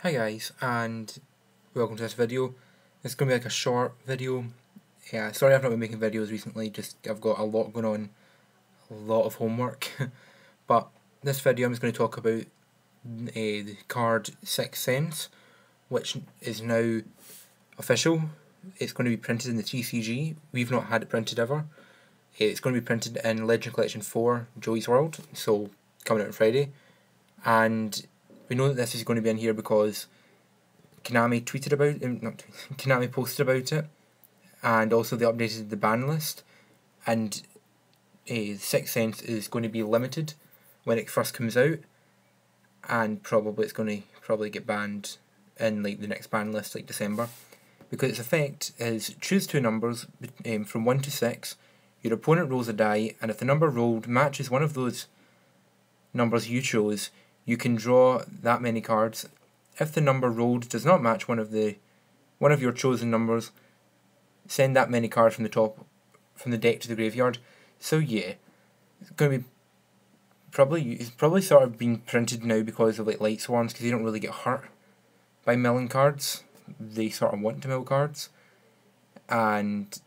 Hi guys, and welcome to this video. It's going to be like a short video. Yeah, sorry I've not been making videos recently, just I've got a lot going on, a lot of homework. but this video I'm just going to talk about uh, the card Sixth Sense, which is now official. It's going to be printed in the TCG. We've not had it printed ever. It's going to be printed in Legend Collection 4 Joey's World, so coming out on Friday. And we know that this is going to be in here because Konami tweeted about it, not Konami posted about it, and also they updated the ban list, and uh, Sixth Sense is going to be limited when it first comes out, and probably it's going to probably get banned in like the next ban list like December, because its effect is choose two numbers um, from one to six. Your opponent rolls a die, and if the number rolled matches one of those numbers you chose, you can draw that many cards. If the number rolled does not match one of the one of your chosen numbers, send that many cards from the top from the deck to the graveyard. So yeah, it's to be probably it's probably sort of been printed now because of like Lightsworns because they don't really get hurt by milling cards. They sort of want to mill cards, and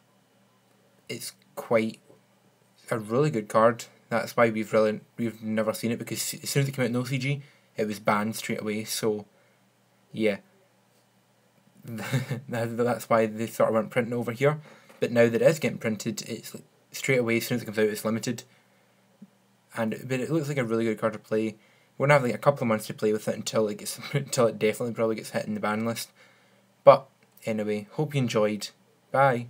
it's quite a really good card. That's why we've really we've never seen it because as soon as it came out in OCG, it was banned straight away. So, yeah, that's why they sort of weren't printing over here. But now that it is getting printed, it's straight away as soon as it comes out, it's limited. And but it looks like a really good card to play. We're gonna have like a couple of months to play with it until it gets until it definitely probably gets hit in the ban list. But anyway, hope you enjoyed. Bye.